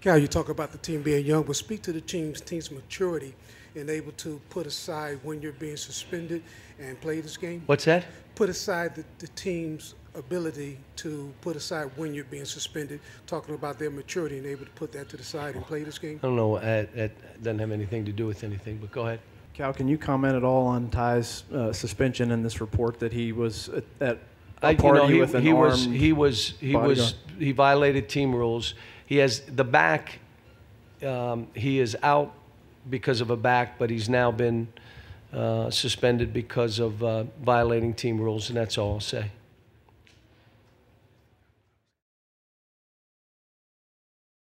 Cal, you talk about the team being young, but speak to the team's team's maturity and able to put aside when you're being suspended and play this game. What's that? Put aside the, the team's ability to put aside when you're being suspended. Talking about their maturity and able to put that to the side and play this game. I don't know. It, it doesn't have anything to do with anything, but go ahead. Cal, can you comment at all on Tai's uh, suspension in this report that he was at, at a I- you know, he, with an he was he was he was he violated team rules. He has the back. Um, he is out because of a back, but he's now been uh, suspended because of uh, violating team rules, and that's all I'll say.